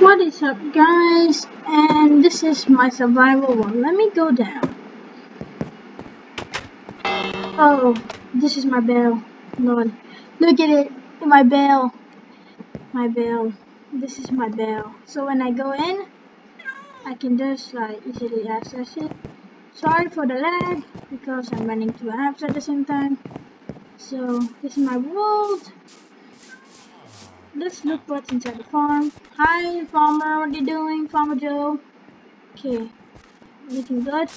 What is up guys and this is my survival one. Let me go down. Oh, this is my bell. Lord. Look at it. My bell. My bell. This is my bell. So when I go in, I can just like easily access it. Sorry for the lag because I'm running two apps at the same time. So this is my world. Let's look what's inside the farm. Hi farmer, what are you doing? Farmer Joe. Okay. Looking good.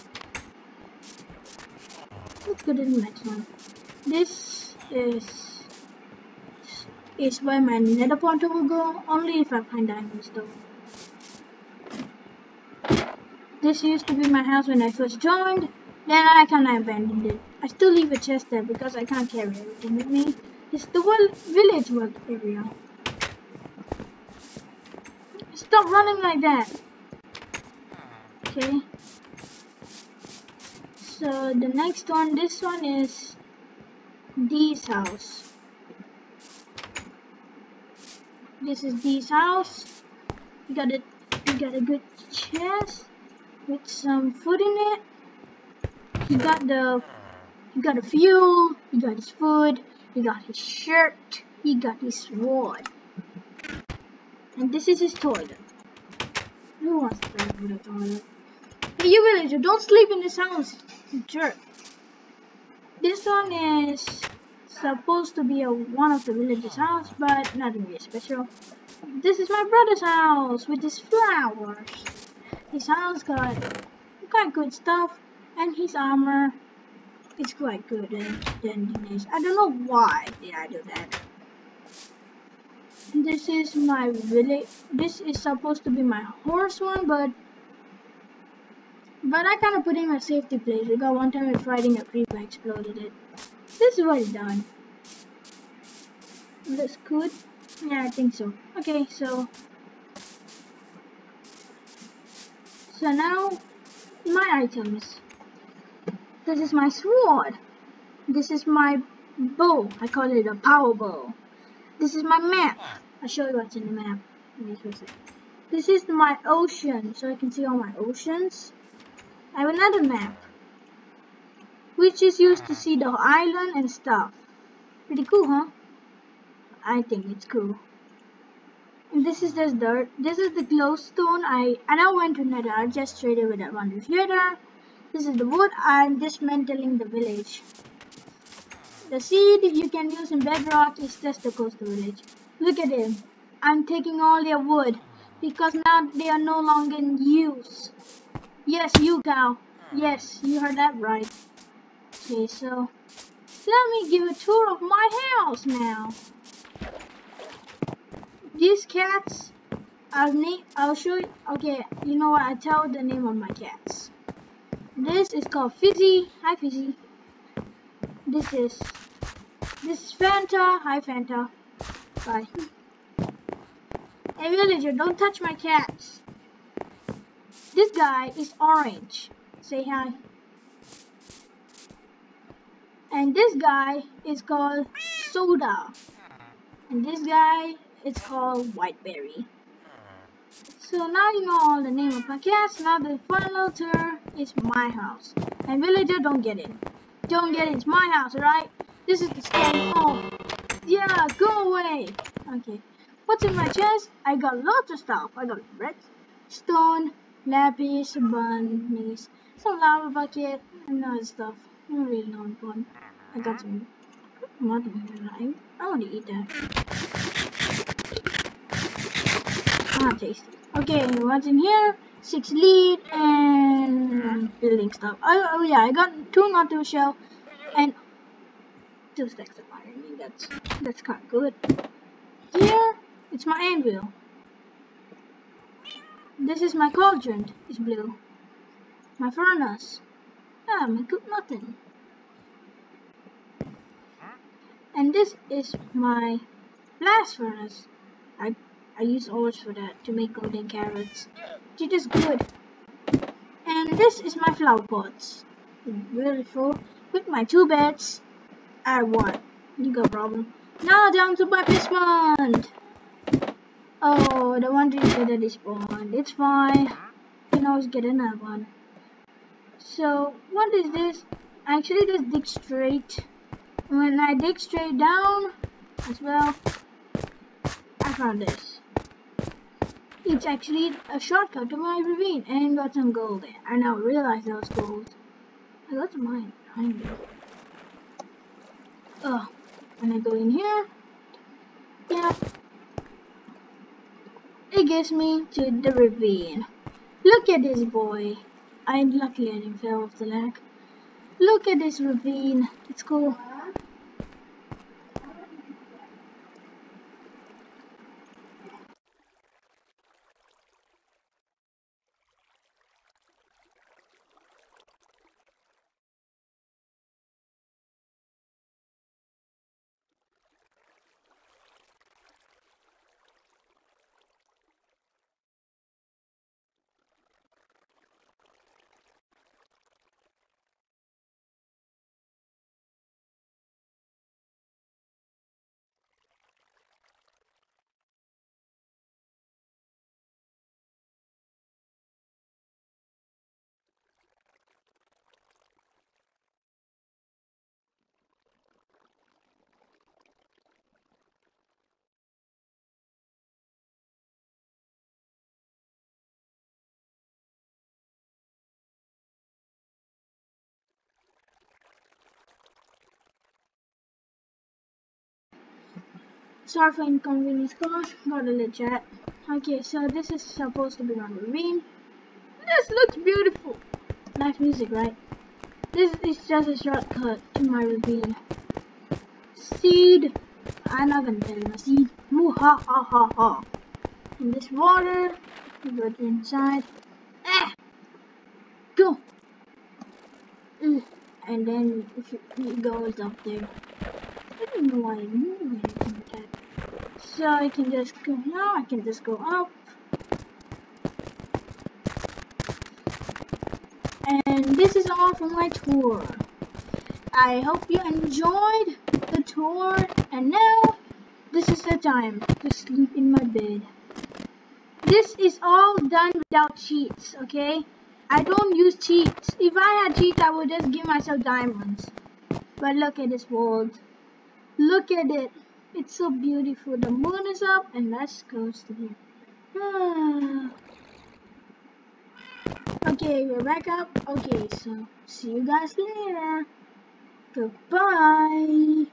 Let's go to the next one. This is is where my nether portal will go, only if I find diamonds though. This used to be my house when I first joined, then I kinda abandoned it. I still leave a chest there because I can't carry everything with me. It's the village work area. Stop running like that. Okay. So the next one, this one is Dee's house. This is Dee's house. You got a you got a good chest with some food in it. He got the he got a fuel, he got his food, he got his shirt, he got his sword. And this is his toilet. Who wants to play with a toilet? Hey, you villager, don't sleep in this house, you jerk. This one is supposed to be a, one of the village's house, but nothing really special. This is my brother's house with his flowers. His house got quite good stuff, and his armor is quite good than Dinesh. I don't know why did I do that. This is my village. This is supposed to be my horse one, but but I kind of put in a safety place because one time if fighting a creeper exploded it. This is what it's done. Looks good. Yeah, I think so. Okay, so so now my items. This is my sword. This is my bow. I call it a power bow. This is my map. I'll show you what's in the map. This is my ocean, so I can see all my oceans. I have another map, which is used to see the island and stuff. Pretty cool, huh? I think it's cool. And this is just dirt. This is the glowstone. I and I went to Nether. I just traded with that one later. This is the wood. I'm dismantling the village. The seed you can use in bedrock is just the coastal village. Look at him. I'm taking all their wood because now they are no longer in use. Yes, you cow. Yes, you heard that right. Okay, so let me give a tour of my house now. These cats, I'll name. I'll show you. Okay, you know what? I tell the name of my cats. This is called Fizzy. Hi, Fizzy. This is this is Fanta. Hi, Fanta. Bye. Hey, villager, don't touch my cats. This guy is orange. Say hi. And this guy is called Soda. And this guy is called Whiteberry. So now you know all the name of my cats. Now the final tour is my house. And villager, don't get in. Don't get in. It's my house, alright? This is the scary home. Yeah, go away. Okay. What's in my chest? I got lots of stuff. I got redstone, lapis, bunnies, some lava bucket, and other stuff. I don't really know one. I got some mutton here. I want to eat that. Ah, tasty. Okay, what's in here? Six lead and building stuff. Oh, oh yeah, I got two Naruto shell and two stacks of iron. I mean, That's that's kind of good. Here, it's my anvil. This is my cauldron. It's blue. My furnace. Ah, my cook nothing. And this is my blast furnace. I I use ores for that to make golden carrots. It is good. And this is my flower pots. Really full. With my two beds. I? You got problem. Now down oh, to my basement. Oh, the one didn't get a despawn. It's fine. You can always get another one. So, what is this? Actually, just dig straight. When I dig straight down, as well, I found this. It's actually a shortcut to my ravine and got some gold. I now realize that was gold. I got some mine behind me. Oh, when I go in here, yeah, it gives me to the ravine. Look at this boy. I luckily I didn't fall off the lag. Look at this ravine. It's cool. Sorry for inconvenience caused, got a little chat. Okay, so this is supposed to be my ravine. This looks beautiful. Nice music, right? This is just a shortcut to my ravine. Seed. I'm not gonna tell you seed. Moo ha ha ha ha. In this water, you go inside. Ah! Go! Mm. And then you, it goes up there. I don't know why I'm moving. So I can just go now, I can just go up. And this is all for my tour. I hope you enjoyed the tour and now this is the time to sleep in my bed. This is all done without cheats, okay? I don't use cheats. If I had cheats, I would just give myself diamonds. But look at this world. Look at it. It's so beautiful. The moon is up and let's go. Ah. Okay, we're back up. Okay, so see you guys later. Goodbye.